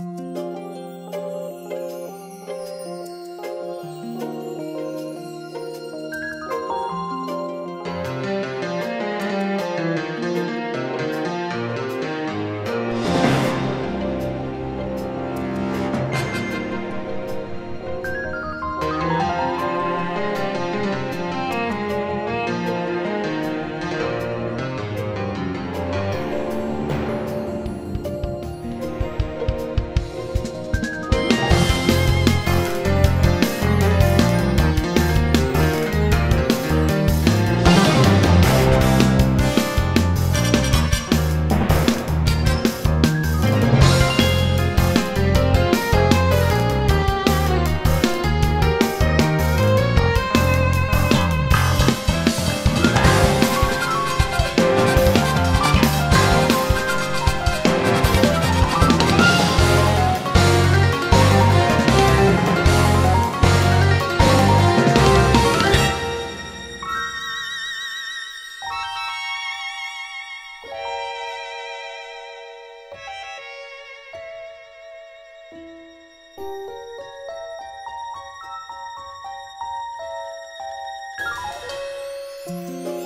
you Música